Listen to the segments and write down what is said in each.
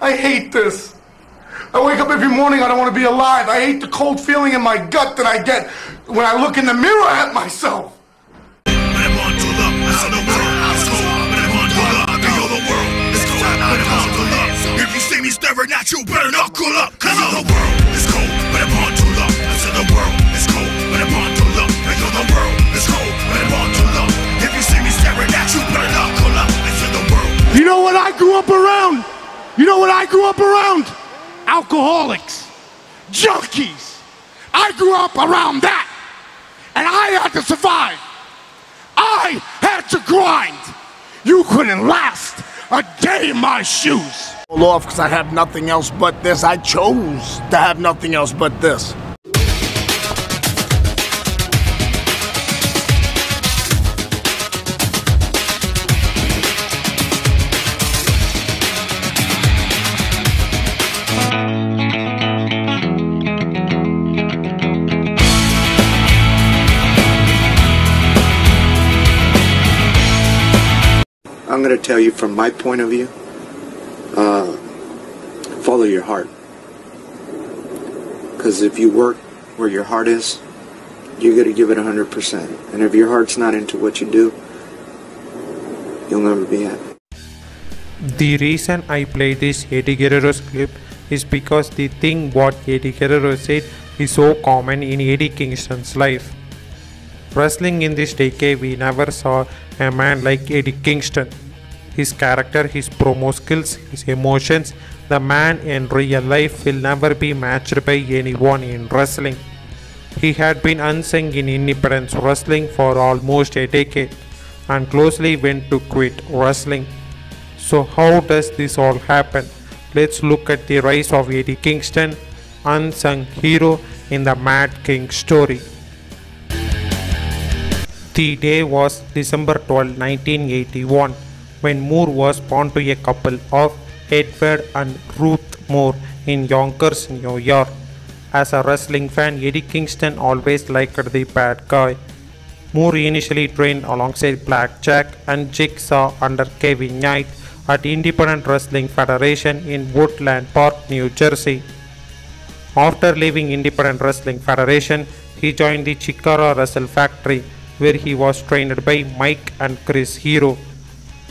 I hate this. I wake up every morning, I don't want to be alive. I hate the cold feeling in my gut that I get when I look in the mirror at myself. If you see me staring at you, better knuckle up. Cause the world is cold, but I'm on to love. I said the world is cold, but I'm on to love. I know the world is cold, but I'm on to love. If you see me staring at you, better knuckle up. I said the world. You know what I grew up around? You know what I grew up around? Alcoholics, junkies. I grew up around that. And I had to survive. I had to grind. You couldn't last a day in my shoes. off because I have nothing else but this. I chose to have nothing else but this. Going to tell you from my point of view uh, follow your heart. Because if you work where your heart is, you're going to give it 100%. And if your heart's not into what you do, you'll never be happy. The reason I play this Eddie Guerrero's clip is because the thing what Eddie Guerrero said is so common in Eddie Kingston's life. Wrestling in this decade, we never saw a man like Eddie Kingston. His character, his promo skills, his emotions, the man in real life will never be matched by anyone in wrestling. He had been unsung in independence wrestling for almost a decade and closely went to quit wrestling. So, how does this all happen? Let's look at the rise of Eddie Kingston, unsung hero in the Mad King story. The day was December 12, 1981, when Moore was born to a couple of Edward and Ruth Moore in Yonkers, New York. As a wrestling fan, Eddie Kingston always liked the bad guy. Moore initially trained alongside Blackjack and Jigsaw under Kevin Knight at Independent Wrestling Federation in Woodland Park, New Jersey. After leaving Independent Wrestling Federation, he joined the Chikara Wrestle Factory, where he was trained by Mike and Chris Hero.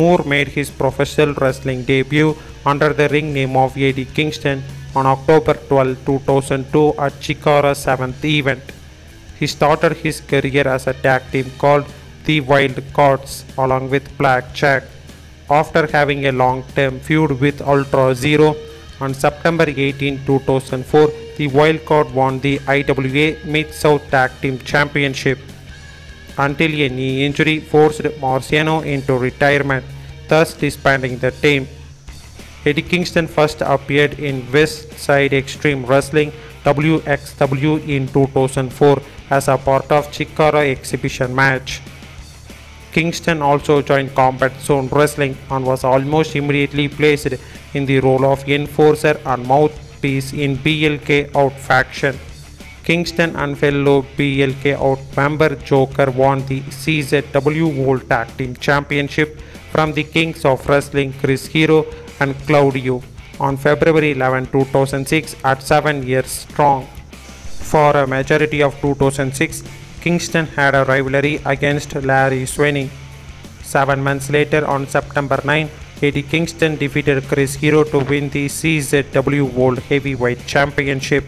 Moore made his professional wrestling debut under the ring name of Eddie Kingston on October 12, 2002 at Chikara's 7th event. He started his career as a tag team called the Wild Cards along with Blackjack. After having a long-term feud with Ultra Zero, on September 18, 2004, the Wild Card won the IWA Mid-South Tag Team Championship until a knee injury forced Marciano into retirement, thus disbanding the team. Eddie Kingston first appeared in West Side Extreme Wrestling WXW in 2004 as a part of Chikara exhibition match. Kingston also joined Combat Zone Wrestling and was almost immediately placed in the role of enforcer and mouthpiece in BLK Out faction. Kingston and fellow BLK Out member Joker won the CZW World Tag Team Championship from the Kings of Wrestling Chris Hero and Claudio on February 11, 2006 at 7 years strong. For a majority of 2006, Kingston had a rivalry against Larry Sweeney. Seven months later, on September 9, Eddie Kingston defeated Chris Hero to win the CZW World Heavyweight Championship.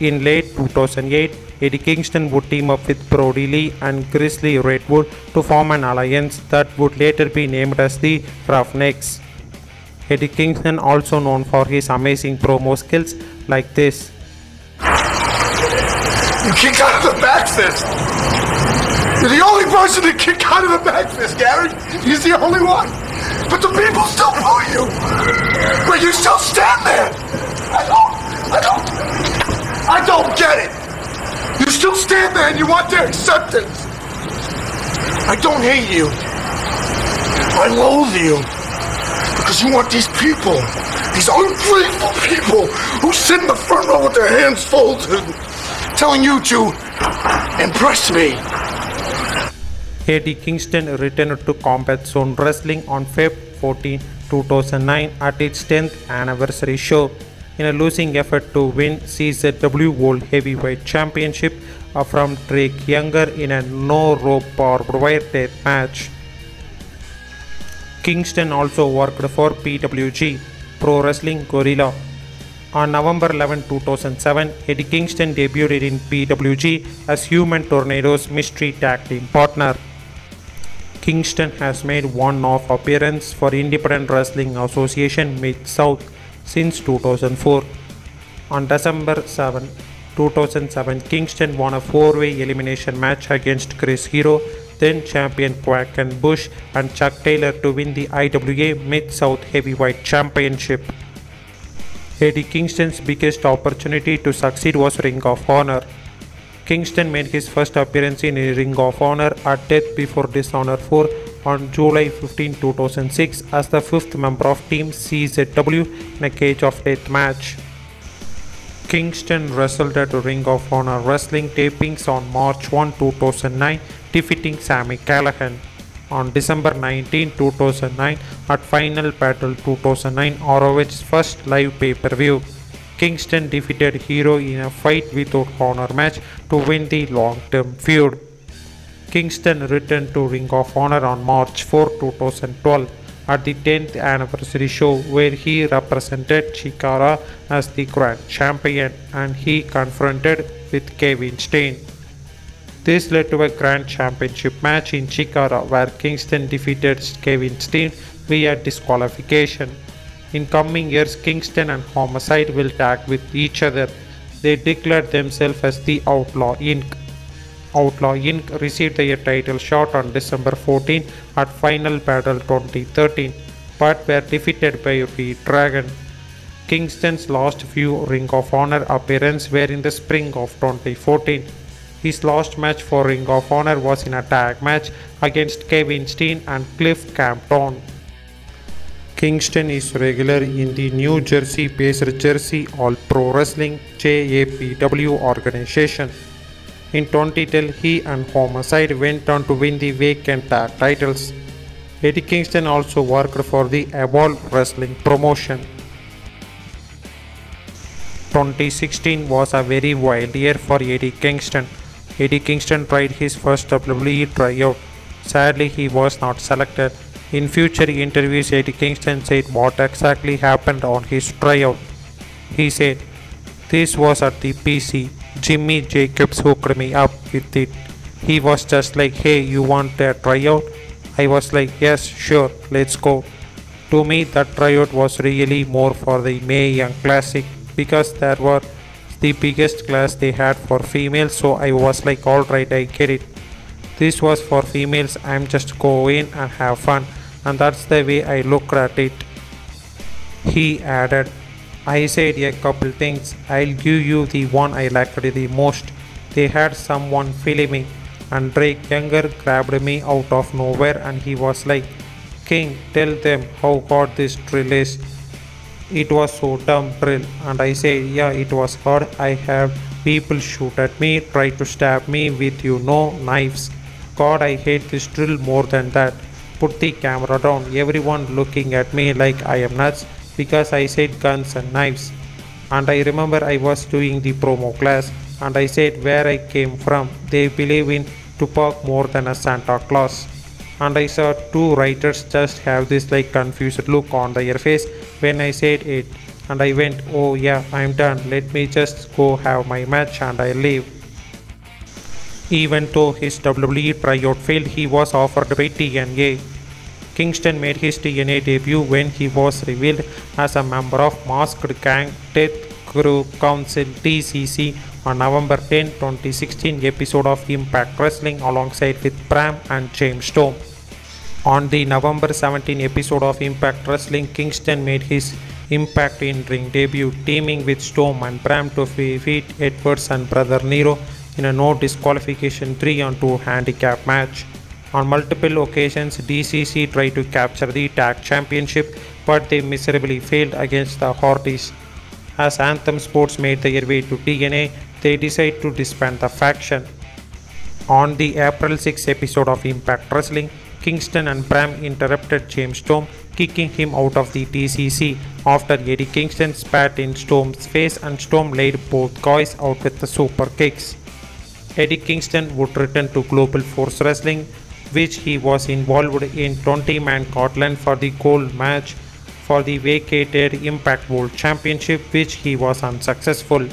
In late 2008, Eddie Kingston would team up with Brodie Lee and Grizzly Redwood to form an alliance that would later be named as the Roughnecks. Eddie Kingston also known for his amazing promo skills like this. You kick out of the back fist. You're the only person to kick out of the back fist, Gary. He's the only one. But the people still boo you. But you still stand there. I don't, I don't, I don't get it. You still stand there and you want their acceptance. I don't hate you. I loathe you. Because you want these people, these ungrateful people who sit in the front row with their hands folded, telling you to impress me. Eddie Kingston returned to Combat Zone Wrestling on Feb 14, 2009 at its 10th anniversary show in a losing effort to win CZW World Heavyweight Championship from Drake Younger in a no rope barbed wire death match. Kingston also worked for PWG Pro Wrestling Gorilla. On November 11, 2007, Eddie Kingston debuted in PWG as Human Tornado's mystery tag team partner. Kingston has made one off appearance for Independent Wrestling Association Mid South since 2004. On December 7, 2007, Kingston won a four-way elimination match against Chris Hero, then champion Quackenbush and Chuck Taylor to win the IWA Mid-South Heavyweight Championship. Eddie Kingston's biggest opportunity to succeed was Ring of Honor. Kingston made his first appearance in Ring of Honor at Death Before Dishonor 4 on July 15, 2006 as the fifth member of Team CZW in a Cage of Death match. Kingston wrestled at Ring of Honor Wrestling tapings on March 1, 2009, defeating Sami Callihan. On December 19, 2009, at Final Battle 2009, ROH's first live pay-per-view, Kingston defeated Hero in a fight without honor match to win the long-term feud. Kingston returned to Ring of Honor on March 4, 2012 at the 10th anniversary show where he represented Chikara as the Grand Champion and he confronted with Kevin Steen. This led to a Grand Championship match in Chikara where Kingston defeated Kevin Steen via disqualification. In coming years, Kingston and Homicide will tag with each other. They declared themselves as the Outlaw Inc. Outlaw Inc. received their title shot on December 14 at Final Battle 2013 but were defeated by V Dragon. Kingston's last few Ring of Honor appearances were in the spring of 2014. His last match for Ring of Honor was in a tag match against Kevin Steen and Cliff Compton. Kingston is regular in the New Jersey based Jersey All Pro Wrestling JAPW organization. In 2010, he and Homicide went on to win the vacant tag titles. Eddie Kingston also worked for the Evolve Wrestling promotion. 2016 was a very wild year for Eddie Kingston. Eddie Kingston tried his first WWE tryout. Sadly, he was not selected. In future interviews, Eddie Kingston said what exactly happened on his tryout. He said, This was at the PC. Jimmy Jacobs hooked me up with it. He was just like, Hey, you want a tryout? I was like, Yes, sure, let's go. To me, that tryout was really more for the Mae Young Classic because there were the biggest class they had for females, so I was like, Alright, I get it. This was for females, I'm just go in and have fun, and that's the way I looked at it. He added, I said a couple things. I'll give you the one I liked the most. They had someone filming, and Drake Younger grabbed me out of nowhere and he was like, King, tell them how hard this drill is. It was so dumb drill, and I said, Yeah, it was hard. I have people shoot at me, try to stab me with you know knives. God, I hate this drill more than that. Put the camera down. Everyone looking at me like I am nuts because I said guns and knives. And I remember I was doing the promo class and I said where I came from. They believe in Tupac more than a Santa Claus. And I saw two writers just have this like confused look on their face when I said it. And I went, oh yeah, I'm done. Let me just go have my match and I leave. Even though his WWE tryout failed, he was offered by TNA. Kingston made his TNA debut when he was revealed as a member of Masked Gang Death Crew Council DCC on November 10, 2016 episode of Impact Wrestling alongside with Bram and James Storm. On the November 17 episode of Impact Wrestling, Kingston made his Impact in ring debut, teaming with Storm and Bram to defeat Edwards and Brother Nero in a no disqualification 3 on 2 handicap match. On multiple occasions, DCC tried to capture the tag championship, but they miserably failed against the Hardys. As Anthem Sports made their way to TNA, they decided to disband the faction. On the April 6 episode of Impact Wrestling, Kingston and Bram interrupted James Storm, kicking him out of the DCC after Eddie Kingston spat in Storm's face and Storm laid both guys out with the super kicks. Eddie Kingston would return to Global Force Wrestling, which he was involved in 20 man Gauntlet for the gold match for the vacated Impact World Championship, which he was unsuccessful.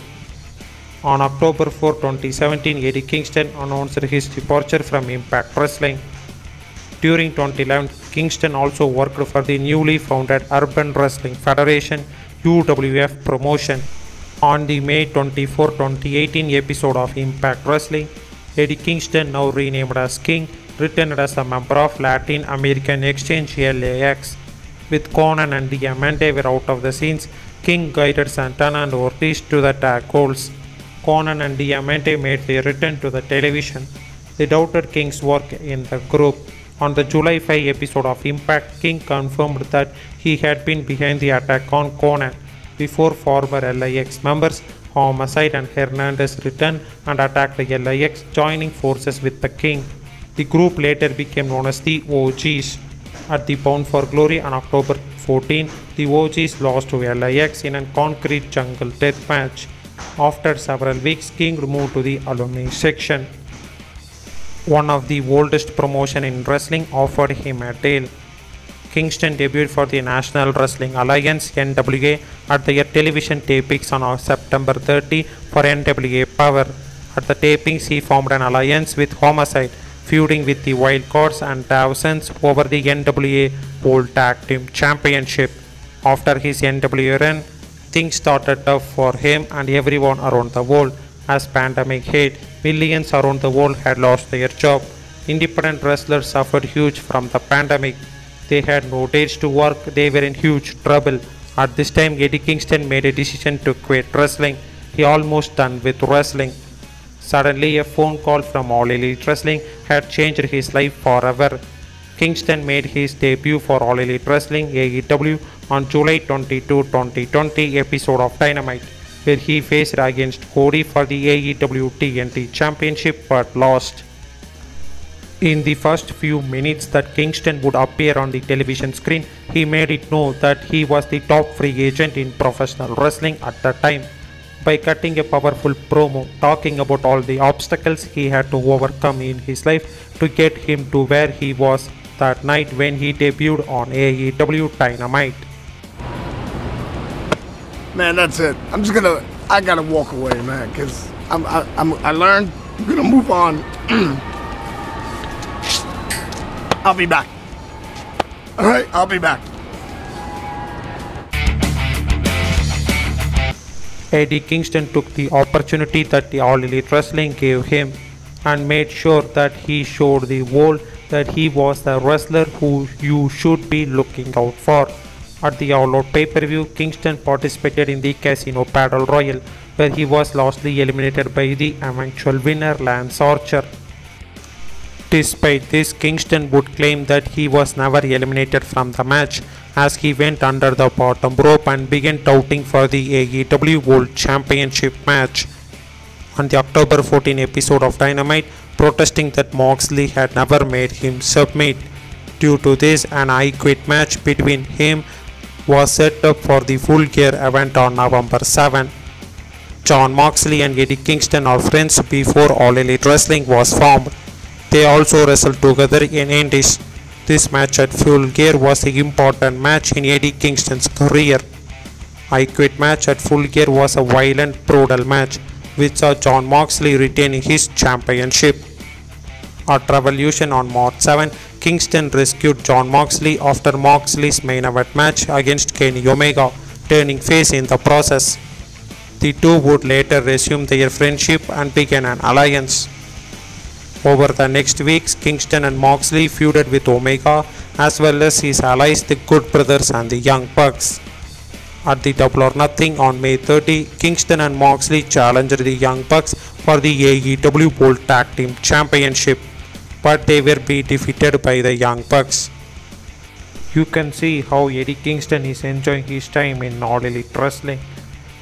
On October 4, 2017, Eddie Kingston announced his departure from Impact Wrestling. During 2011, Kingston also worked for the newly founded Urban Wrestling Federation UWF promotion. On the May 24, 2018 episode of Impact Wrestling, Eddie Kingston, now renamed as King, returned as a member of Latin American Exchange LAX. With Konnan and Diamante were out of the scenes, King guided Santana and Ortiz to the tag goals. Konnan and Diamante made their return to the television. They doubted King's work in the group. On the July 5 episode of Impact, King confirmed that he had been behind the attack on Konnan before former LAX members Homicide and Hernandez returned and attacked LAX, joining forces with the King. The group later became known as the OGs. At the Bound for Glory on October 14, the OGs lost to LAX in a concrete jungle death match. After several weeks, King moved to the alumni section. One of the oldest promotion in wrestling offered him a deal. Kingston debuted for the National Wrestling Alliance NWA at their television tapings on September 30 for NWA Power. At the tapings, he formed an alliance with Homicide, feuding with the Wildcards and Dawsons over the NWA World Tag Team Championship. After his NWA run, things started tough for him and everyone around the world. As pandemic hit, millions around the world had lost their job. Independent wrestlers suffered huge from the pandemic. They had no dates to work, they were in huge trouble. At this time, Eddie Kingston made a decision to quit wrestling. He almost done with wrestling. Suddenly, a phone call from All Elite Wrestling had changed his life forever. Kingston made his debut for All Elite Wrestling AEW on July 22, 2020 episode of Dynamite, where he faced against Cody for the AEW TNT Championship but lost. In the first few minutes that Kingston would appear on the television screen, he made it known that he was the top free agent in professional wrestling at the time. By cutting a powerful promo talking about all the obstacles he had to overcome in his life to get him to where he was that night when he debuted on AEW Dynamite. Man, that's it. I'm just gonna. I gotta walk away, man, because I'm. I, I'm. I learned. I'm gonna move on. I'll be back. All right, I'll be back. Eddie Kingston took the opportunity that the All Elite Wrestling gave him and made sure that he showed the world that he was the wrestler who you should be looking out for. At the All Out pay per view, Kingston participated in the Casino Battle Royal, where he was lastly eliminated by the eventual winner Lance Archer. Despite this, Kingston would claim that he was never eliminated from the match as he went under the bottom rope and began touting for the AEW World Championship match. On the October 14 episode of Dynamite, protesting that Moxley had never made him submit. Due to this, an I Quit match between him was set up for the Full Gear event on November 7. Jon Moxley and Eddie Kingston are friends before All Elite Wrestling was formed. They also wrestled together in Indies. This match at Full Gear was an important match in Eddie Kingston's career. I Quit match at Full Gear was a violent, brutal match which saw Jon Moxley retaining his championship. At Revolution on March 7, Kingston rescued Jon Moxley after Moxley's main event match against Kenny Omega, turning face in the process. The two would later resume their friendship and begin an alliance. Over the next weeks, Kingston and Moxley feuded with Omega as well as his allies the Good Brothers and the Young Bucks. At the Double or Nothing on May 30, Kingston and Moxley challenged the Young Bucks for the AEW World Tag Team Championship, but they were be defeated by the Young Bucks. You can see how Eddie Kingston is enjoying his time in All Elite Wrestling.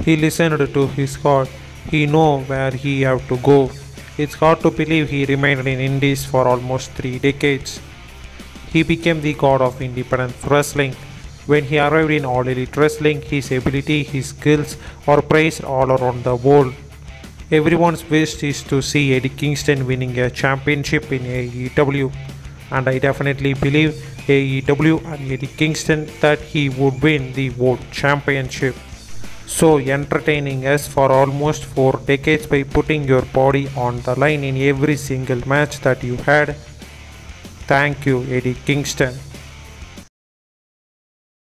He listened to his heart. He know where he have to go. It's hard to believe he remained in Indies for almost three decades. He became the god of independent wrestling When he arrived in All Elite Wrestling, his ability, his skills are praised all around the world. Everyone's wish is to see Eddie Kingston winning a championship in AEW, and I definitely believe AEW and Eddie Kingston that he would win the World Championship. So entertaining us for almost four decades by putting your body on the line in every single match that you had. Thank you, Eddie Kingston.